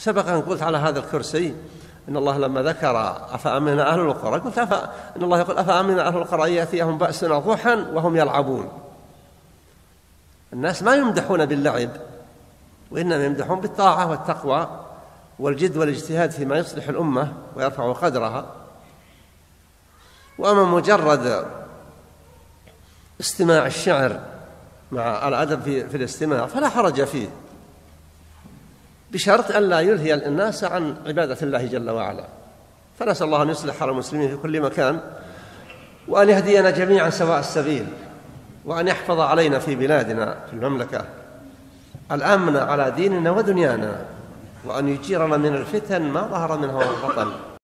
سبق أن قلت على هذا الكرسي إن الله لما ذكر أفأمن أهل القرى قلت أفا إن الله يقول أفأمن أهل القرى أن يأتيهم بأسنا ضحى وهم يلعبون. الناس ما يمدحون باللعب وإنما يمدحون بالطاعة والتقوى والجد والاجتهاد فيما يصلح الأمة ويرفع قدرها. وأما مجرد استماع الشعر مع الأدب في, في الاستماع فلا حرج فيه. بشرط أن لا يلهي الناس عن عبادة الله جل وعلا. فنسأل الله أن يصلح حال المسلمين في كل مكان وأن يهدينا جميعا سواء السبيل وأن يحفظ علينا في بلادنا في المملكة. الأمن على ديننا ودنيانا وأن يجيرنا من الفتن ما ظهر منها وما بطن.